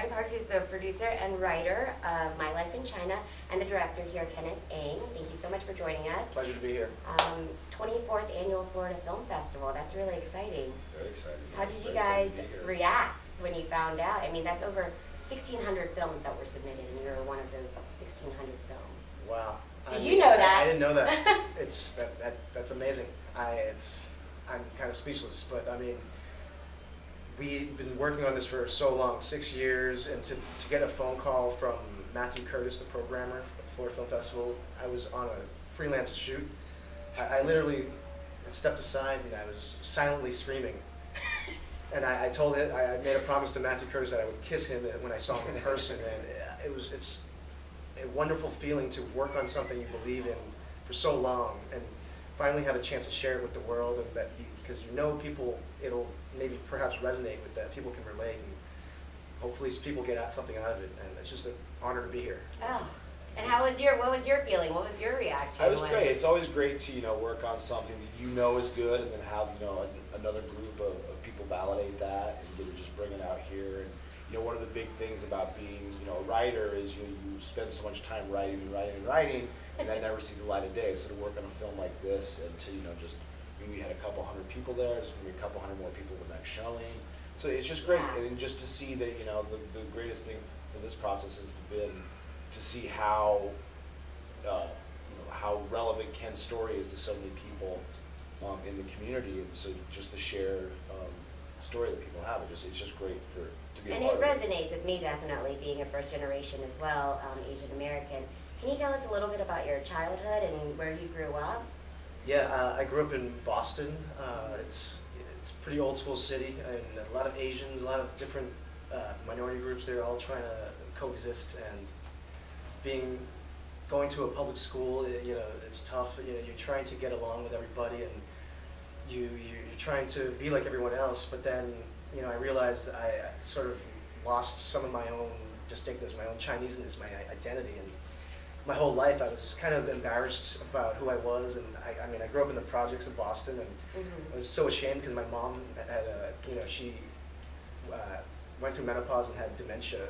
producer and writer of My Life in China, and the director here, Kenneth Eng. Thank you so much for joining us. Pleasure to be here. Um, 24th Annual Florida Film Festival, that's really exciting. Very excited. How did you Very guys to be here. react when you found out? I mean, that's over 1,600 films that were submitted, and you're one of those 1,600 films. Wow. Did I you mean, know I- that? I, didn't know that. it's that, that that's amazing. I it's I'm kind of speechless, but I mean, we've been working on this for so long, six years, and to, to get a phone call from Matthew Curtis, the programmer at the Florida Film Festival, I was on a freelance shoot. I, I literally stepped aside and I was silently screaming. And I, I told him, I I made a promise to Matthew Curtis that I would kiss him when I saw him in person, and it was, it's a wonderful feeling to work on something you believe in for so long, and finally have a chance to share it with the world, and that because you know people, it'll maybe perhaps resonate with that, people can relate, and hopefully people get out something out of it, and it's just an honor to be here. Oh, and how was your, what was your feeling? What was your reaction? It was when- great. It's always great to you know work on something that you know is good, and then have you know an, another group of, of people validate that, and you just bring it out here. And you know one of the big things about being you know a writer is you you spend so much time writing and writing and writing, and that never sees the light of day. So to work on a film like this, and to you know just I mean, we had a couple hundred people there. There's gonna be a couple hundred more people the next showing. So it's just great, Wow. and just to see that you know the, the greatest thing for this process has been to see how uh, you know, how relevant Ken's story is to so many people um, in the community, and so just the shared um, story that people have, it just, it's just great for, to be And part it of it. resonates with me definitely, being a first generation as well, um, Asian American. Can you tell us a little bit about your childhood and where you grew up? Yeah, uh, I grew up in Boston. Uh, it's it's pretty old school city, and a lot of Asians, a lot of different uh, minority groups. They're all trying to coexist, and being going to a public school, you know, it's tough. You know, you're trying to get along with everybody, and you you- you're trying to be like everyone else. But then, you know, I realized I sort of lost some of my own distinctness, my own Chineseness, my identity, and my whole life I was kind of embarrassed about who I was, and I, I mean I grew up in the projects of Boston, and Mhm. I was so ashamed because my mom had a you know she uh, went through menopause and had dementia,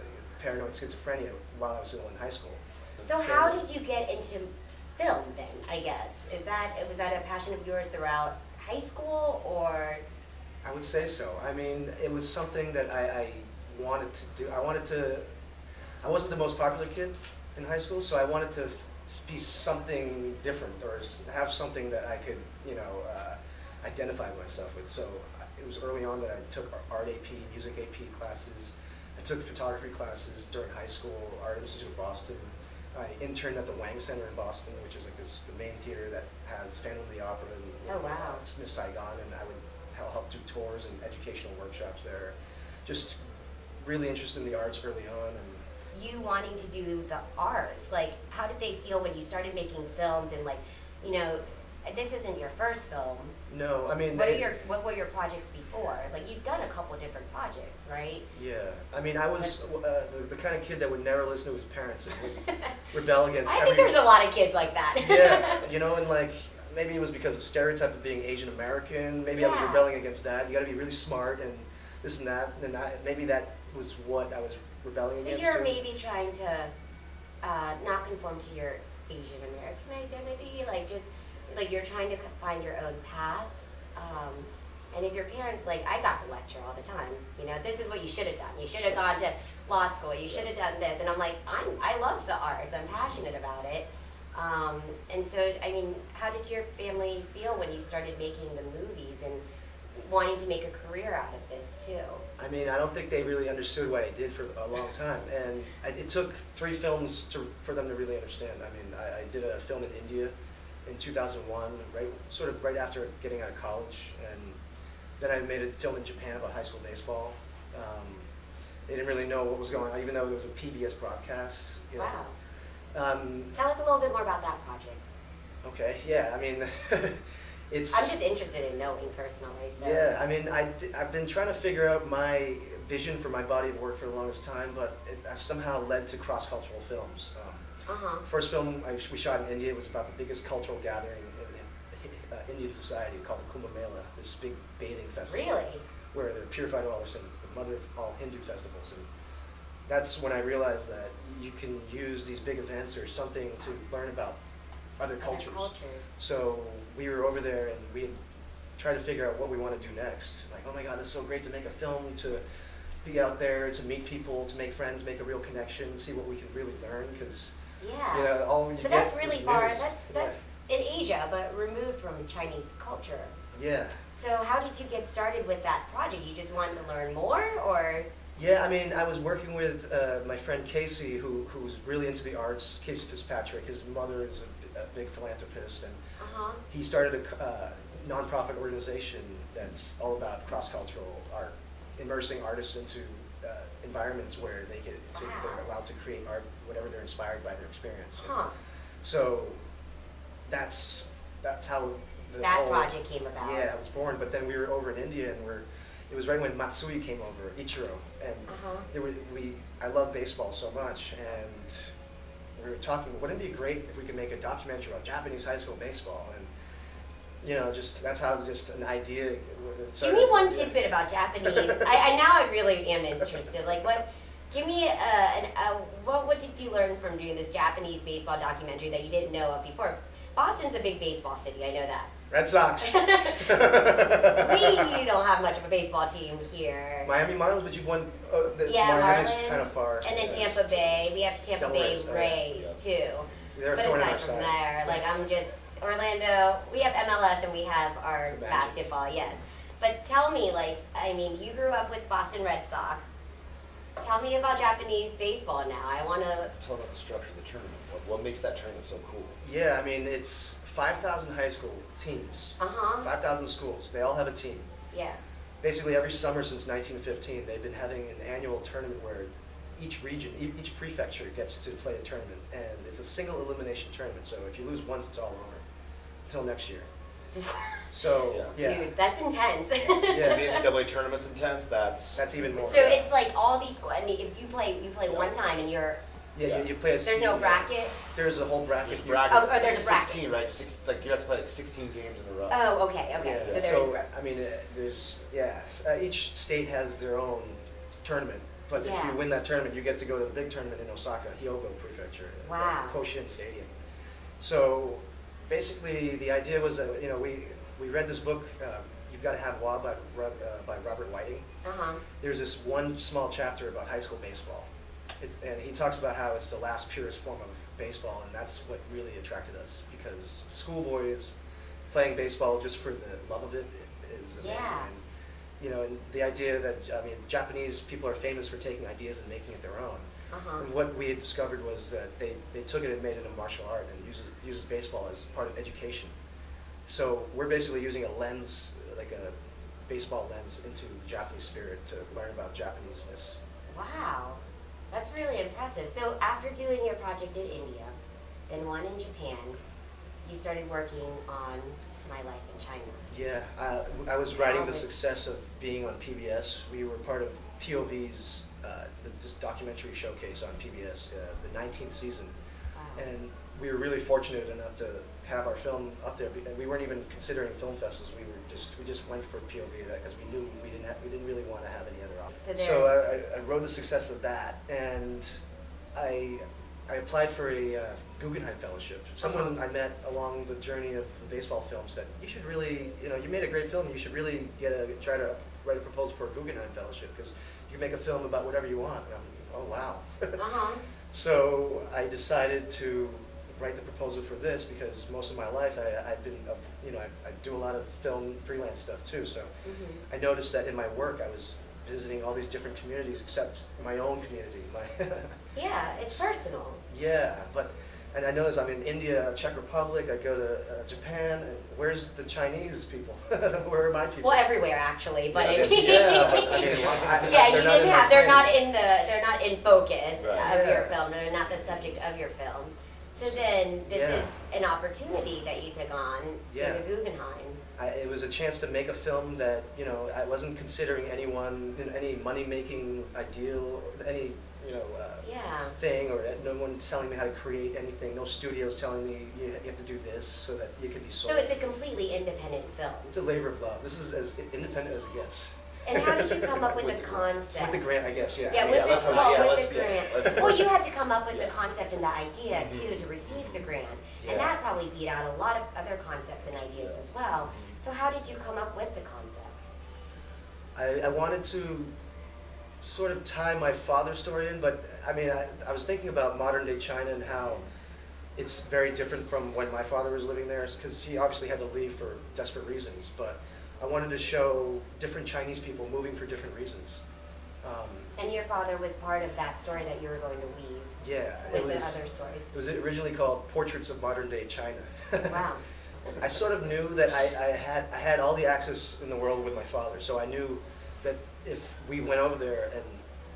paranoid schizophrenia while I was still in high school. So how did you get into film then, I guess? Is that, was that a passion of yours throughout high school or? I would say so. I mean, it was something that I, I wanted to do. I wanted to. I wasn't the most popular kid in high school, so I wanted to be something different or have something that I could, you know, uh, identify myself with. So uh, it was early on that I took art AP, music AP classes. I took photography classes during high school, Art Institute of Boston. I interned at the Wang Center in Boston, which is like this the main theater that has Phantom of the Opera and Oh, wow. Miss Saigon, and I would help, help do tours and educational workshops there. Just really interested in the arts early on, and you wanting to do the arts? Like, how did they feel when you started making films and like, you know, this isn't your first film. no, I mean, What are your, what were your projects before? Like, you've done a couple different projects, right? yeah, I mean, I was uh, the, the kind of kid that would never listen to his parents and would rebel against I think there's a lot of kids like that. yeah, you know, and like maybe it was because of stereotype of being Asian American. Maybe I was rebelling against that. You got to be really smart and this and that. And I, maybe that was what I was rebelling So against. you're maybe trying to uh, not conform to your Asian American identity, like just like you're trying to find your own path. Um, and if your parents like, I got to lecture all the time. You know, this is what you should have done. You should have gone to law school. You should have done this. And I'm like, I'm I love the arts. I'm passionate about it. Um, and so, I mean, how did your family feel when you started making the movies and wanting to make a career out of this too? I mean, I don't think they really understood what I did for a long time, and I, it took three films to, for them to really understand. I mean, I, I did a film in India in 2001, right, sort of right after getting out of college, and then I made a film in Japan about high school baseball. Um, they didn't really know what was going on, even though it was a PBS broadcast. You know. Wow. Um, Tell us a little bit more about that project. okay, yeah, I mean, it's. I'm just interested in knowing personally. So. Yeah, I mean, I, have been trying to figure out my vision for my body of work for the longest time, but it, I've somehow led to cross-cultural films. Um, Uh huh. first film I, we shot in India was about the biggest cultural gathering in, in uh, Indian society called the Kumbh Mela, this big bathing festival. Really? Where they're purified all their sins. It's the mother of all Hindu festivals. And that's when I realized that you can use these big events or something to learn about other Other cultures. cultures. So we were over there and we had tried to figure out what we want to do next. Like, oh my God, this is so great to make a film, to be out there, to meet people, to make friends, make a real connection, see what we can really learn. Because Yeah. you know, all you But get that's really far, news. that's, Yeah. that's in Asia, but removed from Chinese culture. Yeah. So how did you get started with that project? You just wanted to learn more or? Yeah, I mean, I was working with uh, my friend Casey, who who's really into the arts. Casey Fitzpatrick. His mother is a, a big philanthropist, and Uh-huh. he started a uh, nonprofit organization that's all about cross-cultural art, immersing artists into uh, environments where they get to, Wow. they're allowed to create art, whatever they're inspired by their experience. Huh. So that's that's how the That whole, project came about. Yeah, it was born. But then we were over in India, and we're it was right when Matsui came over, Ichiro, and Uh-huh. there were, we I love baseball so much, and we were talking. Wouldn't it be great if we could make a documentary about Japanese high school baseball? And you know, just that's how just an idea. Give me one tidbit about Japanese. I, I now I really am interested. Like what? Give me a, an, a what? What did you learn from doing this Japanese baseball documentary that you didn't know of before? Boston's a big baseball city. I know that. Red Sox. we don't have much of a baseball team here. Miami Marlins, but you've won. Oh, that's yeah, Miami's Marlins, kind of far. and then. Tampa Bay. We have Tampa Devil Bay uh, Rays, Rays, oh, yeah, too. They're But aside from there, like I'm just Orlando. We have MLS and we have our The Magic. basketball. Yes, but tell me, like, I mean, you grew up with Boston Red Sox. Tell me about Japanese baseball now. I want to. Tell about the structure of the tournament. What, what makes that tournament so cool? Yeah, I mean it's 5,000 high school teams, Uh huh. 5,000 schools. They all have a team. Yeah. Basically, every summer since 1915, they've been having an annual tournament where each region, e- each prefecture gets to play a tournament, and it's a single elimination tournament. So if you lose once, it's all over until next year. So yeah, Dude, that's intense. Yeah. The NCAA tournament's intense. That's that's even more. So it's like all these. squ- And if you play, you play one time, and you're yeah, you, you play a. there's no bracket. There's a whole bracket. there's bracket. Oh, oh, there's a bracket. 16, right? Six, like you have to play like 16 games in a row. Oh, okay, okay. Yeah, So there's. so I mean, uh, there's yeah. Uh, each state has their own tournament, but if you win that tournament, you get to go to the big tournament in Osaka, Hyogo Prefecture, at Wow. the Koshien Stadium. So basically, the idea was that you know we we read this book. Um, You've got to have WA by, uh, by Robert Whiting. Uh huh. There's this one small chapter about high school baseball, it's, and he talks about how it's the last purest form of baseball, and that's what really attracted us because schoolboys playing baseball just for the love of it is amazing. Yeah. And, you know, and the idea that I mean, Japanese people are famous for taking ideas and making it their own. Uh huh. And what we had discovered was that they, they took it and made it a martial art and used uses baseball as part of education. So we're basically using a lens, like a baseball lens, into the Japanese spirit to learn about Japaneseness. Wow, that's really impressive. So after doing your project in India, then one in Japan, you started working on My Life in China. Yeah, uh, I was writing the success of being on PBS. We were part of POV's uh, this documentary showcase on PBS, uh, the 19th season, Wow. and we were really fortunate enough to have our film up there. We weren't even considering film festivals. We were just we just went for POV because we knew we didn't have, we didn't really want to have any other options. So So I, I, I rode the success of that, and I I applied for a uh, Guggenheim Fellowship. Someone Uh-huh. I met along the journey of the baseball film said, "You should really, you know, you made a great film. You should really get a try to write a proposal for a Guggenheim Fellowship because you can make a film about whatever you want." And I'm, oh wow. Uh huh. So I decided to write the proposal for this because most of my life I, I've been, you know, I, I do a lot of film freelance stuff too. So hmm I noticed that in my work I was visiting all these different communities except my own community. My Yeah, it's personal. yeah, but and I noticed I'm in India, Czech Republic. I go to uh, Japan. And where's the Chinese people? Where are my people? Well, everywhere actually, but I Yeah, mean, yeah, but I mean, I- yeah, they're you not in didn't have. They're frame. not in the. They're not in focus Right. of your film. They're not the subject of your film. So then, this Yeah. is an opportunity that you took on Yeah. the Guggenheim. I, it was a chance to make a film that you know I wasn't considering anyone any money making ideal any you know uh, Yeah. thing or no one telling me how to create anything. No studios telling me you, you have to do this so that you can be sold. So it's a completely independent film. It's a labor of love. This is as independent as it gets. And how did you come up with the concept? With the grant, I guess, yeah. Yeah, with the, let's- well, yeah, with let's- the yeah, grant. let's- Well, you had to come up with the concept and the idea Mhm. too to receive the grant. And that probably beat out a lot of other concepts and ideas as well. So how did you come up with the concept? I, I wanted to sort of tie my father's story in, but I mean, I, I was thinking about modern day China and how it's very different from when my father was living there, because he obviously had to leave for desperate reasons. But I wanted to show different Chinese people moving for different reasons. Um, And your father was part of that story that you were going to weave yeah, it with the other stories. It was originally called Portraits of Modern Day China. Wow. I sort of knew that I, I had I had all the access in the world with my father, so I knew that if we went over there and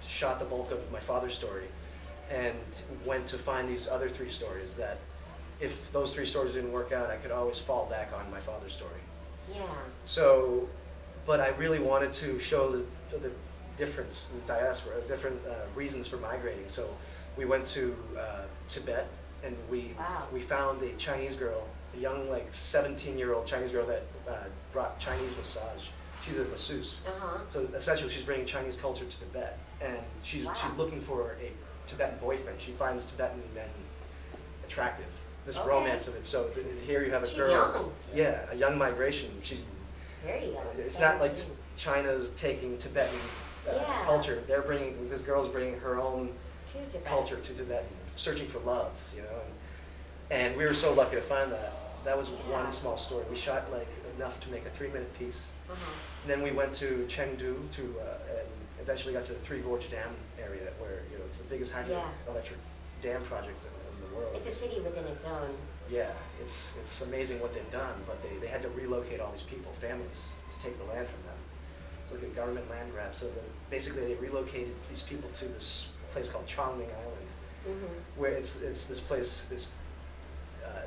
shot the bulk of my father's story, and went to find these other three stories, that if those three stories didn't work out, I could always fall back on my father's story. Yeah. So, but I really wanted to show the, the difference, the diaspora, different uh, reasons for migrating. So we went to uh, Tibet and we, Wow. we found a Chinese girl, a young like 17 year old Chinese girl that uh, brought Chinese massage. She's a masseuse. Uh-huh. So essentially she's bringing Chinese culture to Tibet and she's, Wow. she's looking for a Tibetan boyfriend. She finds Tibetan men attractive. This Okay. romance of it. So here you have a She's girl. young. Yeah, a young migration. She's Very young. it's not like China's taking Tibetan uh, Yeah. culture. They're bringing this girl's bringing her own To culture to Tibet, searching for love, you know. And, and we were so lucky to find that. That was Yeah. one small story. We shot like enough to make a three-minute piece. Uh-huh. And then we went to Chengdu to uh, and eventually got to the Three Gorge Dam area, where you know it's the biggest hydroelectric dam project in the world. It's a city within its own. Yeah, it's, it's amazing what they've done, but they, they had to relocate all these people, families, to take the land from them. So like a government land grab. So then basically they relocated these people to this place called Chongming Island, Mm-hmm. where it's, it's this place, this uh,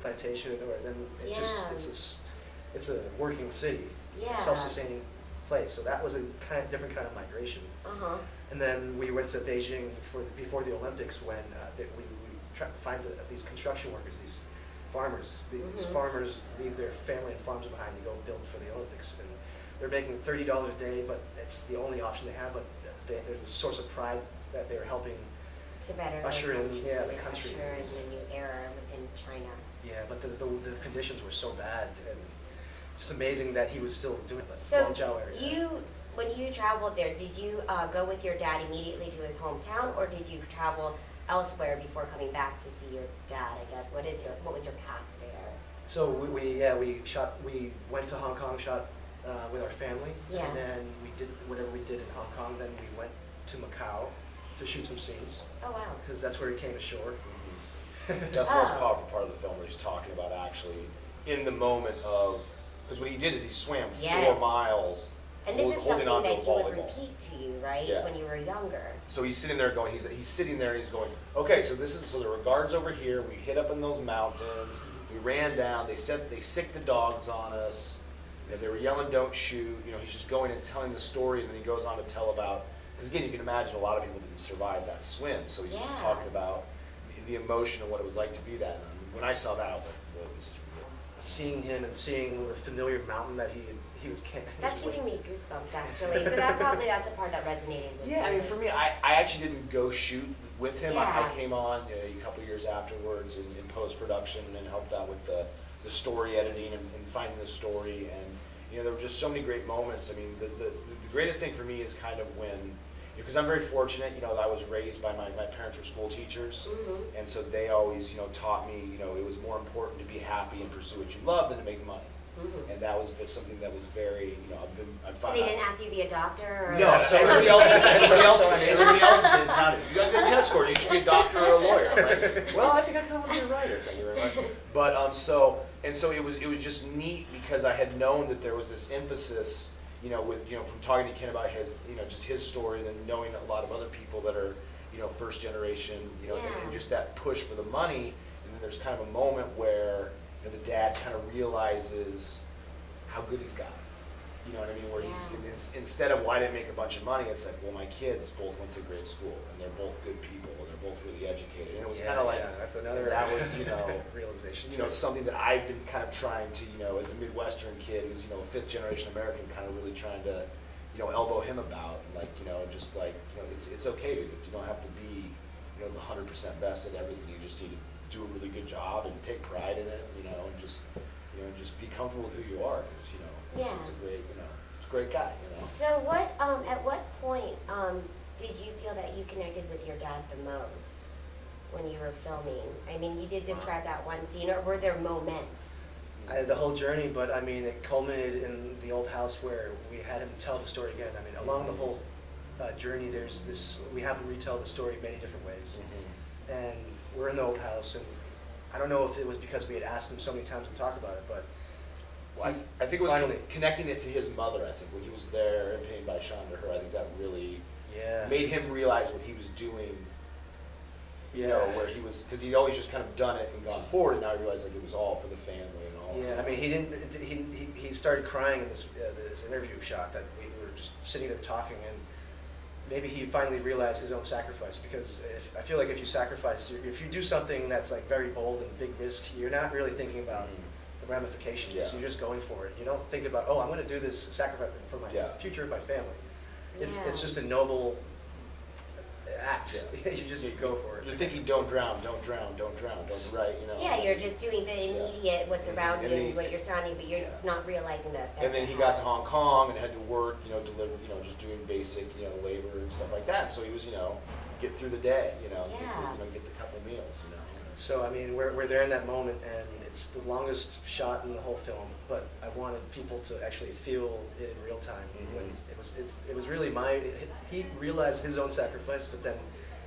plantation, or then it just, it's a, it's a working city, Yeah. self-sustaining place. So that was a kind of different kind of migration. Uh-huh. And then we went to Beijing for, before the Olympics when uh, we, we tried to find uh, these construction workers, these farmers. These Mhm. farmers leave their family and farms behind to go build for the Olympics. And they're making thirty dollars a day, but it's the only option they have. But they, there's a source of pride that they're helping. To better the Usher in, country, yeah, the to country. Usher in the new era within China. Yeah, but the, the, the conditions were so bad, and just amazing that he was still doing it. So Guangzhou area. you, when you traveled there, did you uh, go with your dad immediately to his hometown, or did you travel elsewhere before coming back to see your dad? I guess what is your what was your path there? So we, we yeah we shot we went to Hong Kong shot uh, with our family Yeah. and then we did whatever we did in Hong Kong then we went to Macau to shoot some scenes Oh wow. because that's where he came ashore. That's the most Oh. powerful part of the film, where he's talking about actually in the moment of, because what he did is he swam Yes. four miles, And this hold- is something that a he would repeat to you, right, Yeah. when you were younger. So he's sitting there going, he's, he's sitting there and he's going, okay, so this is, so there were guards over here, we hit up in those mountains, we ran down, they said, they sicked the dogs on us, you know, they were yelling, don't shoot, you know, he's just going and telling the story, and then he goes on to tell about, because again, you can imagine a lot of people didn't survive that swim, so he's just talking about the- the emotion of what it was like to be that. And when I saw that, I was like, whoa, this is real. Seeing him and seeing the familiar mountain that he he was That's giving me goosebumps actually. So that probably that's a part that resonated with Yeah, I mean, for me, I, I actually didn't go shoot with him. I, I came on uh, a couple years afterwards in, in post production and helped out with the, the story editing and, and finding the story. And you know, there were just so many great moments. I mean, the, the, the greatest thing for me is kind of when, because I'm very fortunate. You know, I was raised by my, my parents were school teachers. Mhm. And so they always, you know, taught me, you know, it was more important to be happy and pursue what you love than to make money. And that was something that was very, you know, I've been, I've found they didn't ask you to be a doctor or? no, so everybody else, everybody else, everybody else in town, you got a good test score, you should be a doctor or a lawyer. Like, well, I think I kind of want to be a writer, thank you very much. But, um, so, and so it was, it was just neat because I had known that there was this emphasis, you know, with, you know, from talking to Ken about his, you know, just his story, and then knowing a lot of other people that are, you know, first generation, you know, and just that push for the money, and then there's kind of a moment where, you know, the dad kind of realizes how good he's got. You know what I mean? Where he's Yeah. it's- instead of why didn't make a bunch of money, it's like, well, my kids both went to great school and they're both good people and they're both really educated. And it was Yeah, kind of like yeah, that's another that was you know realization you know something that I've been kind of trying to you know as a Midwestern kid who's you know a fifth generation American, kind of really trying to you know, elbow him about, like, you know, just like, you know, it's, it's okay because you don't have to be, you know, the hundred percent best at everything. You just need to do a really good job and take pride in it, you know, and just, you know, just be comfortable with who you are, because, you know, it's, Yeah. it's a great, you know, it's a great guy, you know. So what, um, at what point, um, did you feel that you connected with your dad the most when you were filming? I mean, you did describe that one scene, or were there moments? I had the whole journey, but I mean, it culminated in the old house where we had him tell the story again. I mean, along the whole uh, journey, there's this, we have him retell the story many different ways. Mhm. And we're in the old house, and I don't know if it was because we had asked him so many times to talk about it, but Well, I, th- I think it was Finally. con- connecting it to his mother. I think when he was there and paying by Sean to her, I think that really yeah. made him realize what he was doing. You Yeah. know, where he was because he'd always just kind of done it and gone forward, and now he realized like it was all for the family and all. Yeah, I mean, he didn't. He he, he started crying in this uh, this interview shot that we were just sitting there talking, and maybe he finally realized his own sacrifice because if, I feel like if you sacrifice, if you do something that's like very bold and big risk, you're not really thinking about Mhm. the ramifications. Yeah. You're just going for it. You don't think about, oh, I'm going to do this sacrifice for my Yeah. future, my family. It's it's just a noble act. Yeah. you just go for it. You're thinking, don't drown, don't drown, don't drown, don't right, you know. Yeah, you're just doing the immediate, what's around you And then and he- what you're surrounding, but you're Yeah. not realizing the effects. And then it he got to. Hong Kong and had to work, you know, deliver, you know, just doing basic, you know, labor and stuff like that. So he was, you know, get through the day, you know, get the, you know, get the couple meals, you know. So I mean, we're, we're there in that moment, and it's the longest shot in the whole film. But I wanted people to actually feel it in real time. Mhm. When it was it's, it was really my he realized his own sacrifice, but then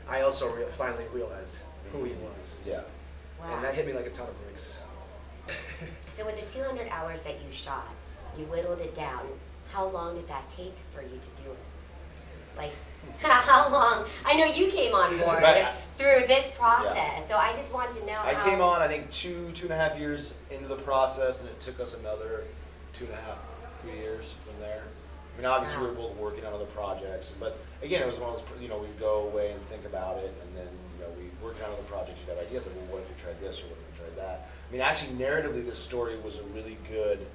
I also re- finally realized who he was, Yeah. Wow. and that hit me like a ton of bricks. So with the 200 hours that you shot, you whittled it down. How long did that take for you to do it? Like, how long? I know you came on board through this process, so I just want to know I came on, I think, two, two and a half years into the process, and it took us another two and a half, three years from there. I mean, obviously, we were both working on other projects, but again, it was one of those, you know, we'd go away and think about it, and then, you know, we worked on other projects, you'd have ideas, like, well, what if we tried this, or what if we tried that? I mean, actually, narratively, this story was a really good,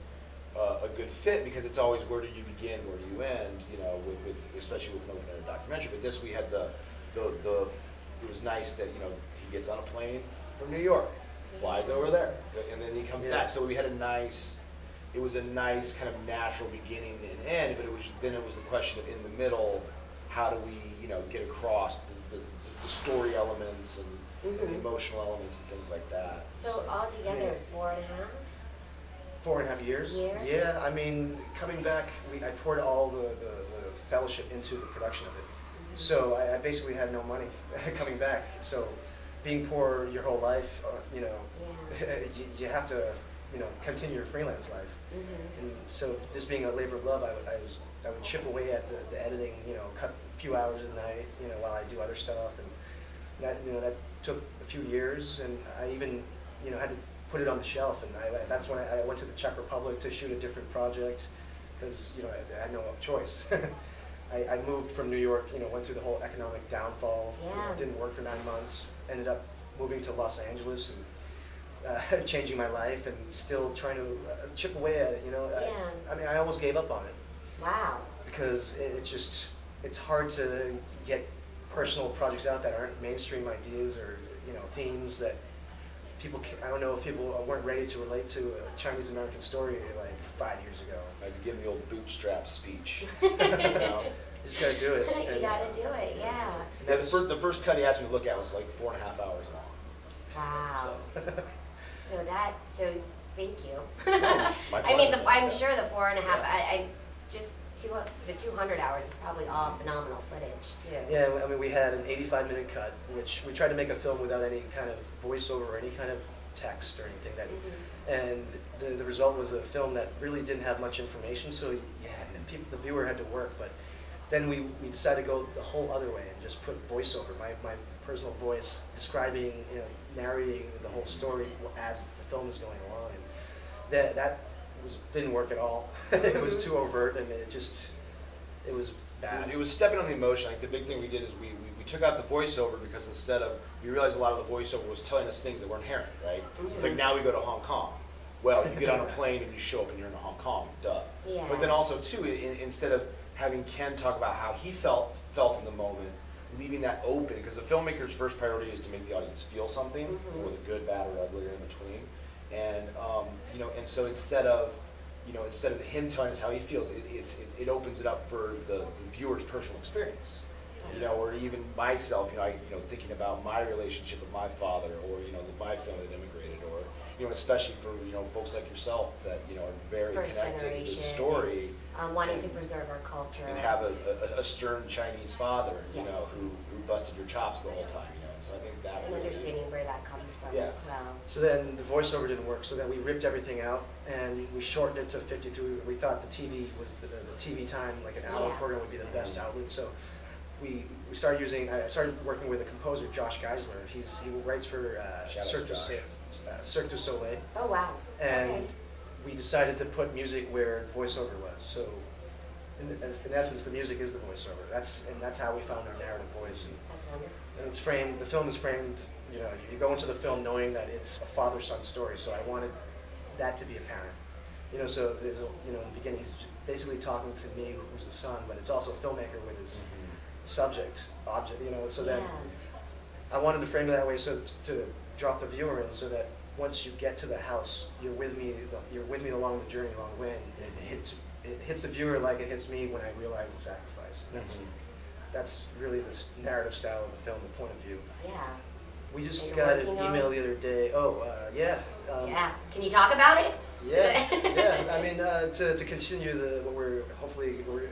uh, a good fit, because it's always, where do you begin, where do you end, you know, with, with, especially with an open-ended documentary, but this, we had the, the, the, it was nice that, you know, he gets on a plane from New York, flies over there, and then he comes Yeah. back. So we had a nice, it was a nice kind of natural beginning and end, but it was, then it was the question of in the middle, how do we, you know, get across the, the, the story elements and, and the Mhm. emotional elements and things like that. So all altogether, four and a half. Four and a half years. Years? Yeah, I mean, coming back, we, I poured all the, the, the fellowship into the production of it. Mm-hmm. So I, I basically had no money coming back. So being poor your whole life, uh, you know, Yeah. you, you have to, you know, continue your freelance life. Mhm. And so this being a labor of love, I, would- I was I would chip away at the, the editing, you know, cut a few hours a night, you know, while I do other stuff, and that you know that took a few years, and I even you know had to put it on the shelf, and I, that's when I, I went to the Czech Republic to shoot a different project, because you know I, I had no choice. I, I moved from New York, you know, went through the whole economic downfall, you know, Yeah. didn't work for nine months, ended up moving to Los Angeles and uh, changing my life and still trying to uh, chip away at it, you know. Yeah. I, I mean, I almost gave up on it Wow. because it, it just, it's hard to get personal projects out that aren't mainstream ideas or, you know, themes that people, I don't know if people weren't ready to relate to a Chinese American story like five years ago. I had to give the old bootstrap speech. You you know? just gotta do it. you And, gotta do it, yeah. and Yeah, the first, the first cut he asked me to look at was like four and a half hours long. Wow. So, So that, so, thank you. Oh, my I mean, the. I'm sure the four and a half, Yeah. I, I, just two, the two hundred hours is probably all phenomenal footage, too. Yeah, I mean, we had an 85 minute cut, which we tried to make a film without any kind of voiceover or any kind of text or anything. That, Mhm. and the, the result was a film that really didn't have much information, so yeah, people, the viewer had to work. But then we, we decided to go the whole other way and just put voiceover, my, my personal voice, describing, you know, narrating the whole story as the film is going along. And that that was didn't work at all. it was too overt, and it just it was bad. It was stepping on the emotion. Like the big thing we did is we, we, we took out the voiceover because instead of we realized a lot of the voiceover was telling us things that weren't inherent, right? It's like Mhm. now we go to Hong Kong. Well, you get on a plane and you show up and you're in Hong Kong, duh. Yeah. But then also too, in, instead of having Ken talk about how he felt felt in the moment, leaving that open because the filmmaker's first priority is to make the audience feel something, Mhm. whether good, bad, or ugly, or in between. And um, you know, and so instead of you know, instead of him telling us how he feels, it, it's, it, it opens it up for the, the viewer's personal experience. You know, or even myself, you know, I, you know, thinking about my relationship with my father, or you know, the, my family that immigrated, or you know, especially for you know folks like yourself that you know are very First connected to this story Um, wanting to preserve our culture. and have a, a, a stern Chinese father, you know, who, who busted your chops the whole time. So I think that And understanding where that comes from Yeah. as well. So then the voiceover didn't work, so then we ripped everything out and we shortened it to 53. We thought the TV was the, the TV time, like an hour Yeah. program would be the best outlet. So we, we started using, I started working with a composer, Josh Geisler. He's, he writes for uh, Cirque, du Soleil, uh, Cirque du Soleil. Oh, wow. And Okay. we decided to put music where voiceover was. So in, as- in essence, the music is the voiceover. That's, and that's how we found our narrative voice. And, and it's framed, the film is framed, you know, you go into the film knowing that it's a father-son story, so I wanted that to be apparent. You know, so there's, a, you know, in the beginning, he's basically talking to me, who's the son, but it's also a filmmaker with his Mhm. subject, object, you know, so that I wanted to frame it that way so t- to drop the viewer in so that once you get to the house, you're with me, the- you're with me along the journey, along the way, and it hits, it hits the viewer like it hits me when I realize the sacrifice. And That's, Mhm. that's really the narrative style of the film, the point of view. Yeah. We just got an working on email the other day. Oh, uh, yeah. um, Yeah. Can you talk about it? Yeah, it- yeah. I mean, uh, to, to continue the what we're hopefully we're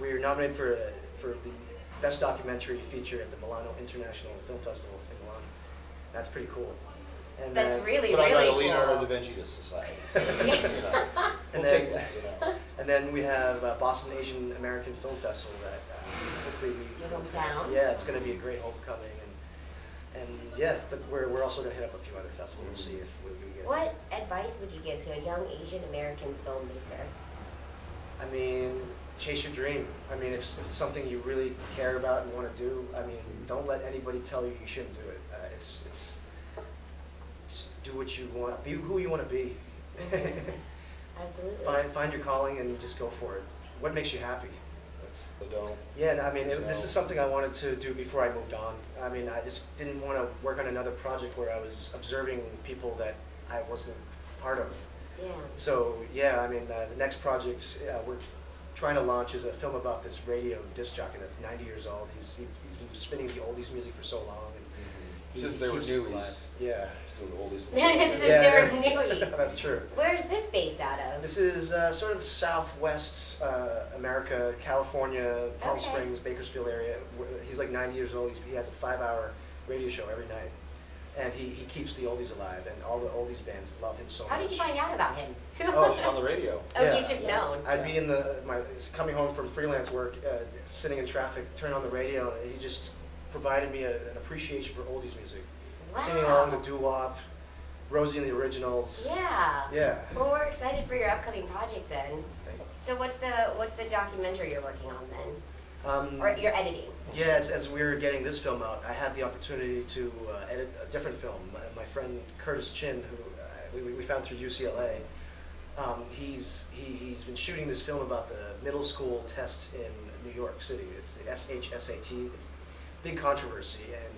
we're nominated for uh, for the best documentary feature at the Milano International Film Festival in Milan. That's pretty cool. And That's then, really, Put on by really the cool. Leonardo da Vinci Society. So, you know, we'll then- take that, you know. And then we have uh, Boston Asian American Film Festival that uh, hopefully we. Hometown. Yeah, it's going to be a great homecoming and and yeah, but we're we're also going to hit up a few other festivals and see if we, we get. What advice would you give to a young Asian American filmmaker? I mean, chase your dream. I mean, if, if it's something you really care about and want to do, I mean, don't let anybody tell you you shouldn't do it. Uh, it's it's just do what you want. Be who you want to be. Absolutely. find find your calling and just go for it. What makes you happy? That's, So don't. yeah, and I mean, it, this is something I wanted to do before I moved on. I mean, I just didn't want to work on another project where I was observing people that I wasn't part of. Yeah. So yeah, I mean, uh, the next project uh, we're trying to launch is a film about this radio disc jockey that's 90 years old. He's he, he's been spinning the oldies music for so long, and he- Since they were newies. Yeah, Doing oldies. Since Yeah, they're newies. that's true. Where's this based out of? This is uh, sort of Southwest uh, America, California, Palm Okay. Springs, Bakersfield area. He's like 90 years old. He's, he has a five-hour radio show every night, and he, he keeps the oldies alive. And all the oldies bands love him so How much. did you find out about him? Oh, on the radio. Oh, Yeah. he's just known. I'd be in the my coming home from freelance work, uh, sitting in traffic, turn on the radio, and he just provided me a, an appreciation for oldies music, singing along to Wow. doo wop, Rosie and the Originals. Yeah. Yeah. Well, we're excited for your upcoming project then. So what's the what's the documentary you're working on then, Um, or you're editing? Yeah, as, as we were getting this film out, I had the opportunity to uh, edit a different film. My, my friend Curtis Chin, who uh, we, we found through UCLA, um, he's he, he's been shooting this film about the middle school test in New York City. It's the SHSAT. It's a big controversy, and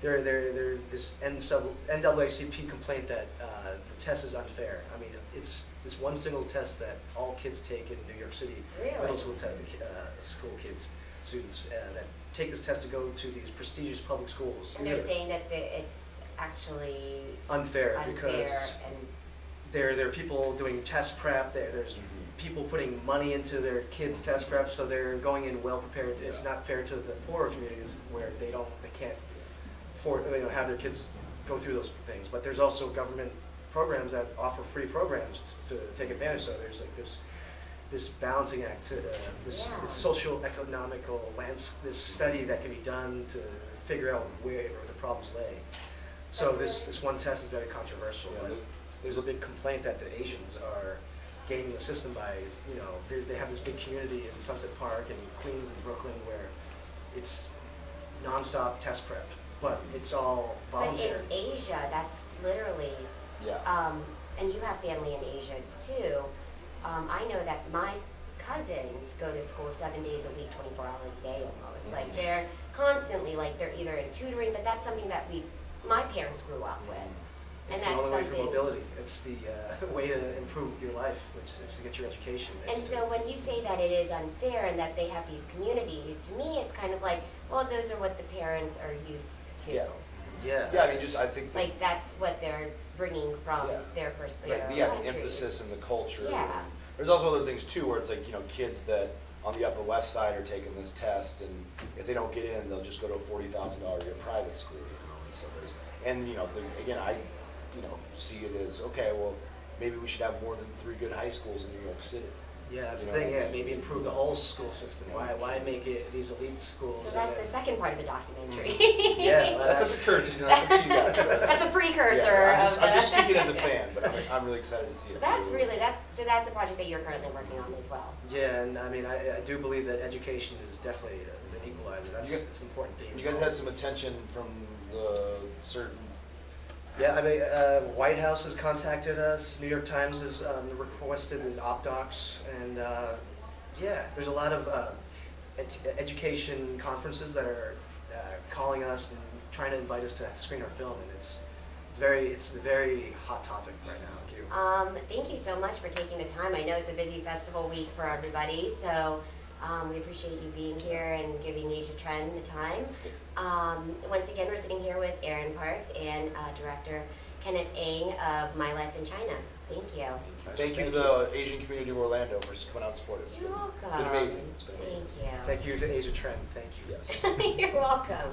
there there there this NAACP complaint that uh, the test is unfair. I mean, it's this one single test that all kids take in New York City Really? middle school, uh, school kids, students uh, that take this test to go to these prestigious public schools. And they're are saying that the, it's actually unfair, unfair because there there are people doing test prep. There there's. People putting money into their kids' test prep, so they're going in well prepared. It's not fair to the poorer communities where they don't they can't afford you know have their kids go through those things. But there's also government programs that offer free programs to, to take advantage. So there's like this this balancing act, to, uh, this, Yeah. this social economical lands, this study that can be done to figure out where the problems lay. So That's this really this one test is very controversial. Yeah, there's a big complaint that the Asians are gaming the system by, you know, they they have this big community in Sunset Park and Queens and Brooklyn where it's nonstop test prep, but it's all but in. Asia, that's literally Yeah. um, and you have family in Asia too. Um, I know that my cousins go to school seven days a week, twenty-four hours a day almost. Like Mhm. they're constantly, like they're either in tutoring, but that's something that we, my parents grew up with. And It's that's the only way for mobility. It's the uh, way to improve your life. It's, it's to get your education. It's And so when you say that it is unfair and that they have these communities, to me, it's kind of like, well, those are what the parents are used to. Yeah. yeah, Yeah, I mean, just, I think. that- Like that's what they're bringing from Yeah. their person, Right, the- Yeah, the emphasis and the culture. Yeah. and There's also other things too, where it's like, you know, kids that on the Upper West Side are taking this test, and if they don't get in, they'll just go to a forty thousand dollar year private school, you know, and so there's, and, you know, the- again, I, you know, see it as, okay, well, maybe we should have more than three good high schools in New York City. yeah, that's you the know, thing. Yeah, maybe improve the whole school system. Why, why make it these elite schools? So that's the second part of the documentary. Mm. Yeah, well, That's a precursor, you know, that's up to you guys. That's a precursor Yeah, I'm just, the. I'm just speaking as a fan, but I'm, I'm really excited to see it. That's too. really, that's, so that's a project that you're currently working on as well. Yeah, and I mean, I, I do believe that education is definitely an equalizer. That's You got- it's an important theme. You guys had some attention from the certain Yeah, I mean, uh, White House has contacted us. New York Times has um, requested an OpDocs, and uh, yeah, there's a lot of uh, ed- education conferences that are uh, calling us and trying to invite us to screen our film, and it's it's very it's a very hot topic right now. Q. Um, thank you so much for taking the time. I know it's a busy festival week for everybody, so um, we appreciate you being here and giving Asia Trend the time. Um, once again, we're sitting here with Ehren Parks and uh, director Kenneth Eng of My Life in China. Thank you. Thank you to the Asian community of Orlando for coming out and supporting us. You're It's welcome. been amazing. It's been amazing. Thank you. Thank you to Asia Trend. Thank you. Yes. You're welcome.